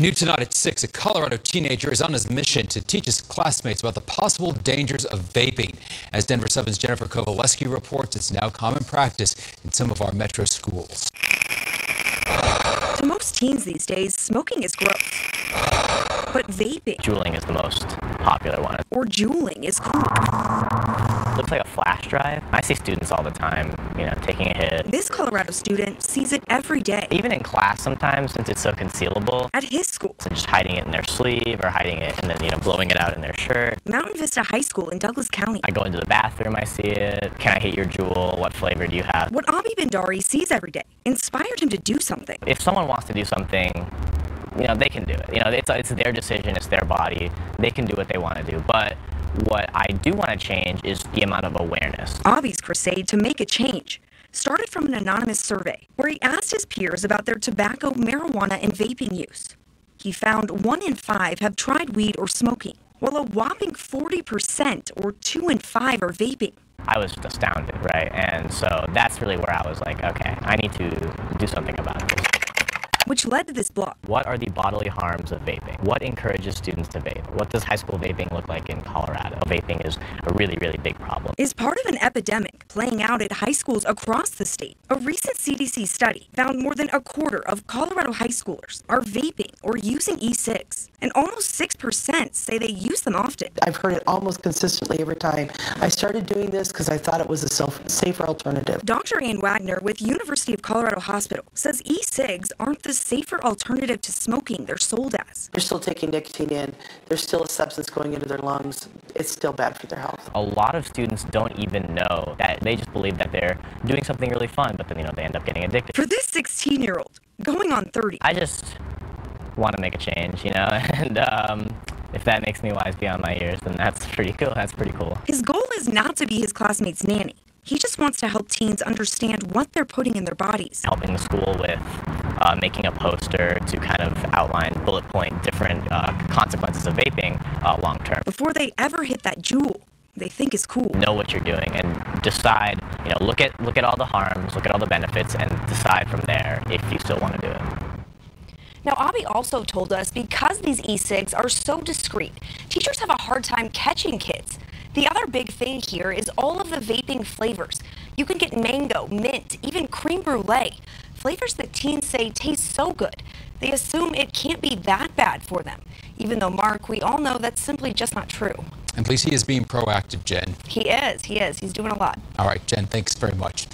New tonight at 6, a Colorado teenager is on his mission to teach his classmates about the possible dangers of vaping. As Denver 7's Jennifer Kovaleski reports, it's now common practice in some of our metro schools. To most teens these days, smoking is gross. But vaping. Juuling is the most popular one. Or juuling is cool looks like a flash drive. I see students all the time, you know, taking a hit. This Colorado student sees it every day. Even in class sometimes, since it's so concealable. At his school. So just hiding it in their sleeve or hiding it and then, you know, blowing it out in their shirt. Mountain Vista High School in Douglas County. I go into the bathroom, I see it. Can I hit your Juul? What flavor do you have? What Abhi Bhandari sees every day inspired him to do something. If someone wants to do something you know, they can do it. You know, it's, it's their decision, it's their body. They can do what they want to do. But what I do want to change is the amount of awareness. Abhi's crusade to make a change started from an anonymous survey where he asked his peers about their tobacco, marijuana, and vaping use. He found one in five have tried weed or smoking, while a whopping 40% or two in five are vaping. I was astounded, right? And so that's really where I was like, okay, I need to do something about this which led to this blog. What are the bodily harms of vaping? What encourages students to vape? What does high school vaping look like in Colorado? Vaping is a really, really big problem. Is part of an epidemic playing out at high schools across the state. A recent CDC study found more than a quarter of Colorado high schoolers are vaping or using e-cigs, and almost 6% say they use them often. I've heard it almost consistently every time. I started doing this because I thought it was a self, safer alternative. Dr. Ann Wagner with University of Colorado Hospital says e-cigs aren't the safer alternative to smoking they're sold as. They're still taking nicotine in. There's still a substance going into their lungs. It's still bad for their health. A lot of students don't even know that they just believe that they're doing something really fun, but then you know they end up getting addicted. For this 16-year-old, going on 30. I just want to make a change, you know, and um, if that makes me wise beyond my years, then that's pretty cool. That's pretty cool. His goal is not to be his classmates' nanny. He just wants to help teens understand what they're putting in their bodies. Helping the school with uh, making a poster to kind of outline bullet point different uh, consequences of vaping uh, long term. Before they ever hit that Juul they think is cool. Know what you're doing and decide, you know, look at look at all the harms, look at all the benefits and decide from there if you still want to do it. Now, Abhi also told us because these e-cigs are so discreet, teachers have a hard time catching kids. The other big thing here is all of the vaping flavors. You can get mango, mint, even cream brulee. Flavors that teens say taste so good, they assume it can't be that bad for them. Even though, Mark, we all know that's simply just not true. At least he is being proactive, Jen. He is, he is. He's doing a lot. All right, Jen, thanks very much.